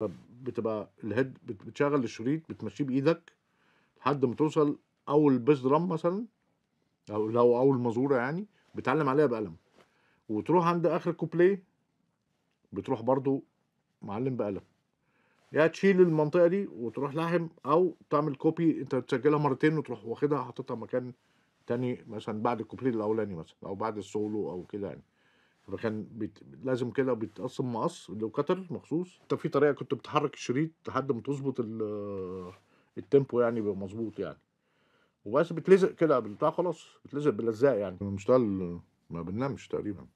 فبتبقى ال head بت- بتشغل الشريط بتمشيه بإيدك لحد ما توصل أول bass drum مثلا أو لو أول مزورة يعني بتعلم عليها بقلم. وتروح عند آخر كوبليه بتروح برضو معلم بقلم. يا تشيل المنطقة دي وتروح لاحم أو تعمل copy أنت تسجلها مرتين وتروح واخدها حاططها مكان تاني مثلا بعد الكوبليه الأولاني مثلا أو بعد السولو أو كده يعني. فكان بيت... لازم كده بيتقسم مقص هو cutter مخصوص. انت في طريقة كنت بتحرك الشريط لحد ما تظبط ال- tempo يعني يبقى مظبوط يعني. وبس بتلزق كده بالبتاع خلاص بتلزق باللزاق يعني. كنا بنشتغل ما بننامش تقريبا.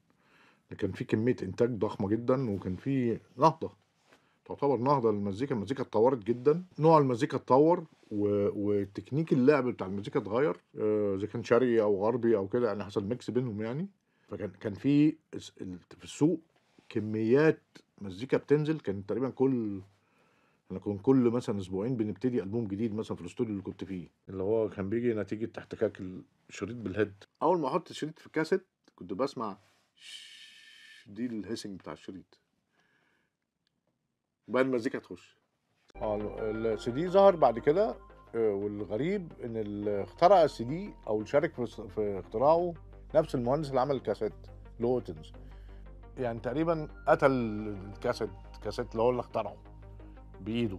كان في كمية إنتاج ضخمة جدا وكان في نهضة. تعتبر نهضة للمزيكا. المزيكا اتطورت جدا. نوع المزيكا اتطور و... وتكنيك اللعب بتاع المزيكا اتغير. آه، إذا كان شرقي أو غربي أو كده يعني حصل mix بينهم يعني. فكان كان في في السوق كميات مزيكا بتنزل كان تقريبا كل أنا كنت كل مثلا أسبوعين بنبتدي ألبوم جديد مثلا في الأستوديو اللي كنت فيه. اللي هو كان بيجي نتيجة احتكاك الشريط بال head. أول ما أحط الشريط في الكاسيت كنت بسمع دي ال hissing بتاع الشريط. وبعد المزيكا تخش. آه السي دي ظهر بعد كده آه، والغريب إن اللي اخترع السي دي أو اللي شارك في اختراعه نفس المهندس اللي عمل الكاسيت لو أوتنز يعني تقريبا قتل الكاسيت الكاسيت اللي هو اللي اخترعه بإيده.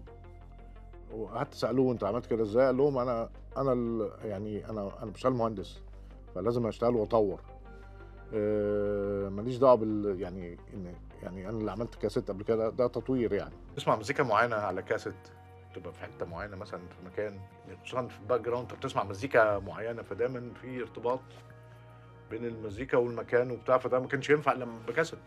وقعدت سألوه أنت عملت كده إزاي؟ قال لهم أنا أنا يعني أنا أنا بشتغل مهندس فلازم أشتغل وأطور. آه، ماليش دعوة بال يعني إن يعني أنا اللي عملت كاسيت قبل كده ده تطوير يعني. تسمع مزيكا معينة على كاسيت؟ تبقى في حتة معينة مثلا في مكان خصوصا في ال background انت بتسمع مزيكا معينة فدايما في ارتباط؟ بين المزيكا والمكان وبتاع فده ما كانش ينفع إلا بكاسيت.